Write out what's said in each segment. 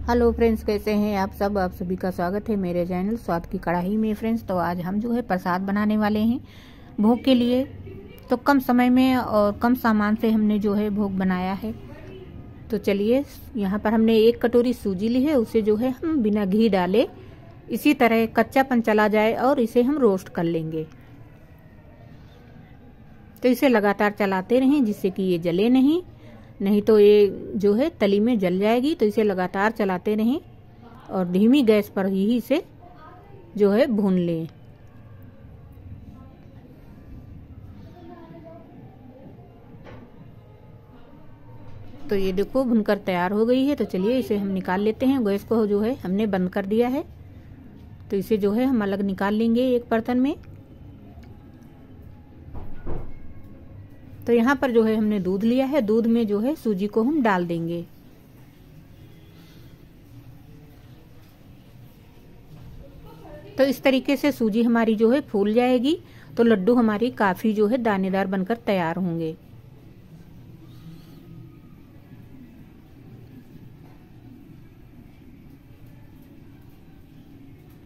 Hello friends, कैसे हैं आप सब? आप सभी का स्वागत है मेरे चैनल स्वाद की कढ़ाई में फ्रेंड्स। तो आज हम जो है प्रसाद बनाने वाले हैं भोग के लिए। तो कम समय में और कम सामान से हमने जो है भोग बनाया है। तो चलिए, यहाँ पर हमने एक कटोरी सूजी ली है, उसे जो है हम बिना घी डाले इसी तरह कच्चापन चला जाए और इसे हम रोस्ट कर लेंगे। तो इसे लगातार चलाते रहें जिससे कि ये जले नहीं। नहीं तो ये जो है तली में जल जाएगी तो इसे लगातार चलाते रहें और धीमी गैस पर ही इसे जो है भून लें। तो ये देखो, भुनकर तैयार हो गई है। तो चलिए इसे हम निकाल लेते हैं। गैस को जो है हमने बंद कर दिया है। तो इसे जो है हम अलग निकाल लेंगे एक बर्तन में। तो यहाँ पर जो है हमने दूध लिया है, दूध में जो है सूजी को हम डाल देंगे। तो इस तरीके से सूजी हमारी जो है फूल जाएगी तो लड्डू हमारी काफ़ी जो है दानेदार बनकर तैयार होंगे।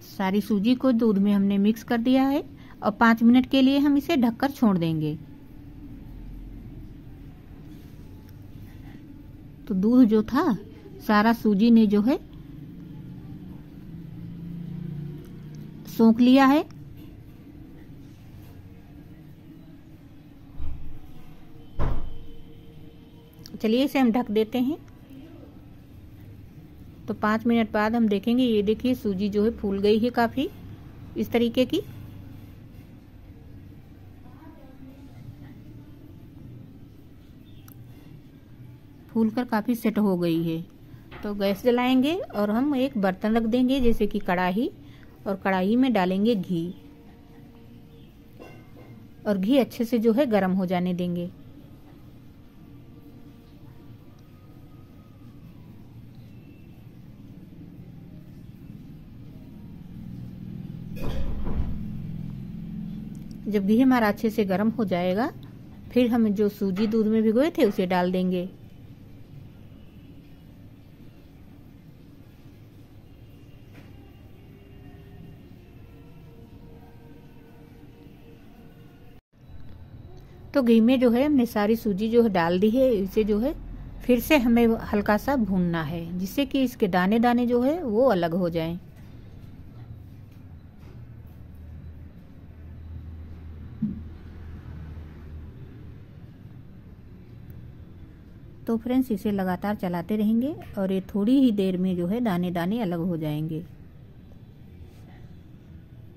सारी सूजी को दूध में हमने मिक्स कर दिया है, और पाँच मिनट के लिए हम इसे ढककर छोड़ देंगे। तो दूध जो था, सारा सूजी ने जो है, सोख लिया है। चलिए इसे हम ढक देते हैं। तो पाँच मिनट बाद हम देखेंगे, ये देखिए सूजी जो है फूल गई है काफ़ी, इस तरीके की। फूल कर काफ़ी सेट हो गई है। तो गैस जलाएँगे और हम एक बर्तन रख देंगे, जैसे कि कढ़ाई और कढ़ाई में डालेंगे घी। और घी अच्छे से जो है गर्म हो जाने देंगे। जब घी हमारा अच्छे से गर्म हो जाएगा, फिर हम जो सूजी दूध में भिगोए थे, उसे डाल देंगे। तो घी में जो है हमने सारी सूजी जो है डाल दी है, इसे जो है फिर से हमें हल्का सा भूनना है, जिससे कि इसके दाने दाने जो है वो अलग हो जाएँ। तो फ्रेंड्स, इसे लगातार चलाते रहेंगे और ये थोड़ी ही देर में जो है दाने दाने अलग हो जाएँगे।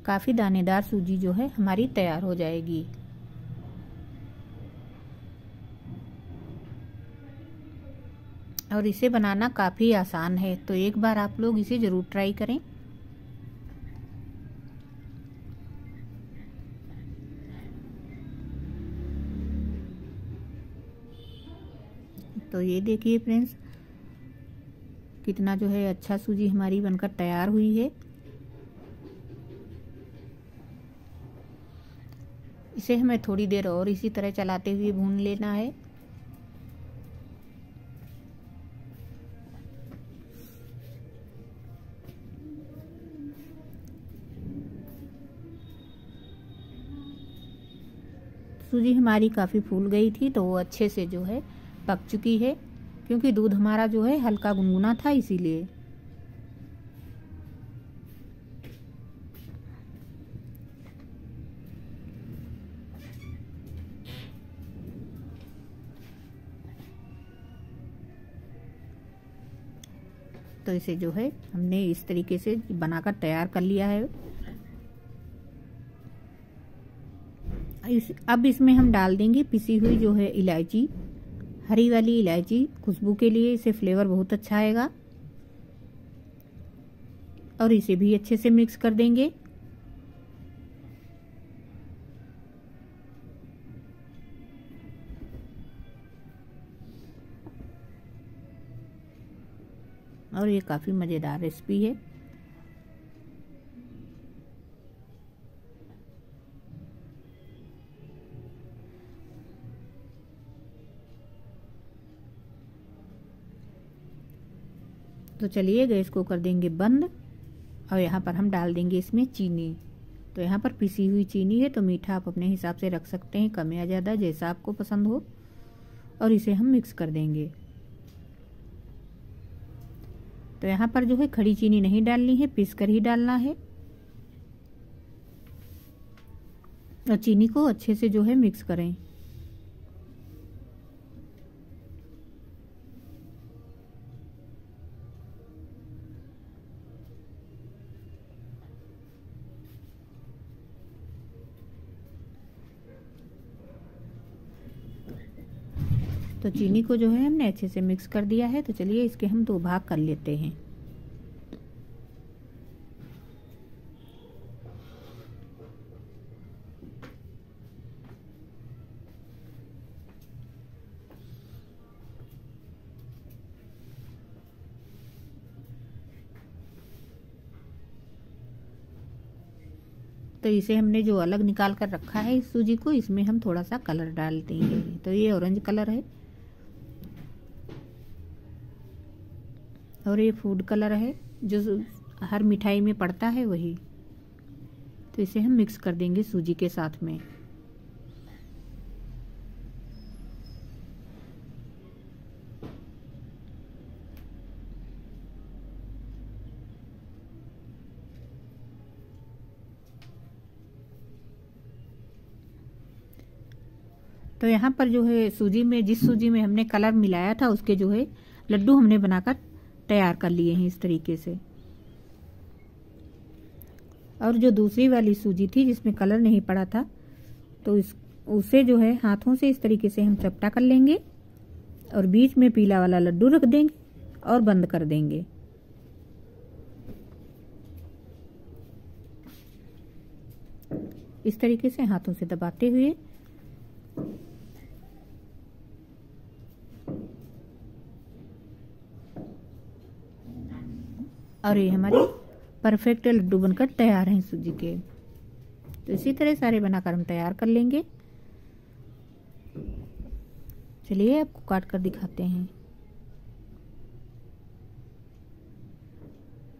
काफ़ी दानेदार सूजी जो है हमारी तैयार हो जाएगी। और इसे बनाना काफ़ी आसान है तो एक बार आप लोग इसे ज़रूर ट्राई करें। तो ये देखिए फ्रेंड्स कितना जो है अच्छा सूजी हमारी बनकर तैयार हुई है। इसे हमें थोड़ी देर और इसी तरह चलाते हुए भून लेना है। सूजी हमारी काफ़ी फूल गई थी तो वो अच्छे से जो है पक चुकी है, क्योंकि दूध हमारा जो है हल्का गुनगुना था इसीलिए। तो इसे जो है हमने इस तरीके से बनाकर तैयार कर लिया है। इस, अब इसमें हम डाल देंगे पिसी हुई जो है इलायची, हरी वाली इलायची। खुशबू के लिए इसे फ्लेवर बहुत अच्छा आएगा। और इसे भी अच्छे से मिक्स कर देंगे। और ये काफ़ी मज़ेदार रेसिपी है। तो चलिए गैस को कर देंगे बंद। और यहाँ पर हम डाल देंगे इसमें चीनी। तो यहाँ पर पिसी हुई चीनी है तो मीठा आप अपने हिसाब से रख सकते हैं, कम या ज़्यादा, जैसा आपको पसंद हो। और इसे हम मिक्स कर देंगे। तो यहाँ पर जो है खड़ी चीनी नहीं डालनी है, पीस कर ही डालना है। और चीनी को अच्छे से जो है मिक्स करें। तो चीनी को जो है हमने अच्छे से मिक्स कर दिया है तो चलिए इसके हम दो भाग कर लेते हैं। तो इसे हमने जो अलग निकाल कर रखा है इस सूजी को, इसमें हम थोड़ा सा कलर डाल देंगे। तो ये ऑरेंज कलर है। और ये फ़ूड कलर है, जो हर मिठाई में पड़ता है वही। तो इसे हम मिक्स कर देंगे सूजी के साथ में। तो यहाँ पर जो है, सूजी में, जिस सूजी में हमने कलर मिलाया था, उसके जो है, लड्डू हमने बनाकर तैयार कर लिए हैं इस तरीके से। और जो दूसरी वाली सूजी थी जिसमें कलर नहीं पड़ा था तो इस, उसे जो है हाथों से इस तरीके से हम चपटा कर लेंगे और बीच में पीला वाला लड्डू रख देंगे और बंद कर देंगे। इस तरीके से हाथों से दबाते हुए और ये हमारे परफेक्ट लड्डू बनकर तैयार हैं सूजी के। तो इसी तरह सारे बनाकर हम तैयार कर लेंगे। चलिए आपको काट कर दिखाते हैं।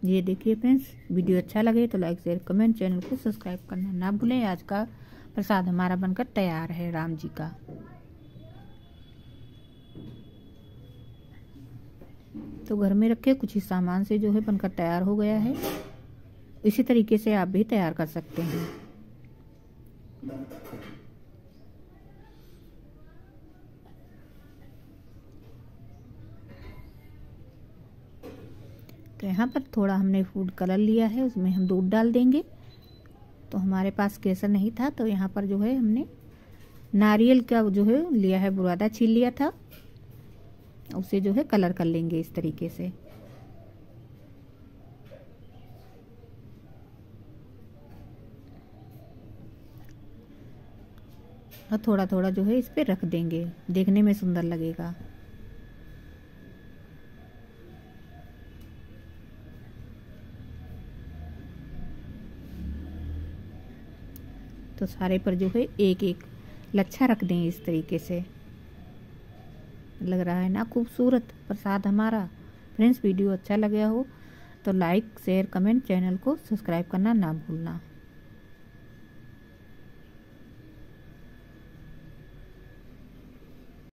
ये देखिए फ्रेंड्स वीडियो अच्छा लगे तो लाइक शेयर कमेंट चैनल को सब्सक्राइब करना ना भूलें। आज का प्रसाद हमारा बनकर तैयार है राम जी का। तो घर में रखे, कुछ ही सामान से जो है बनकर तैयार हो गया है। इसी तरीके से आप भी तैयार कर सकते हैं। तो यहाँ पर थोड़ा हमने फ़ूड कलर लिया है, उसमें हम दूध डाल देंगे। तो हमारे पास केसर नहीं था तो यहाँ पर जो है हमने नारियल का जो है लिया है, बुरादा छील लिया था। उसे जो है कलर कर लेंगे इस तरीके से। और थोड़ा थोड़ा जो है इस पर रख देंगे। देखने में सुंदर लगेगा। तो सारे पर जो है एक एक लच्छा रख दें इस तरीके से। लग रहा है ना खूबसूरत प्रसाद हमारा। फ्रेंड्स वीडियो अच्छा लगे हो तो लाइक शेयर कमेंट चैनल को सब्सक्राइब करना ना भूलना।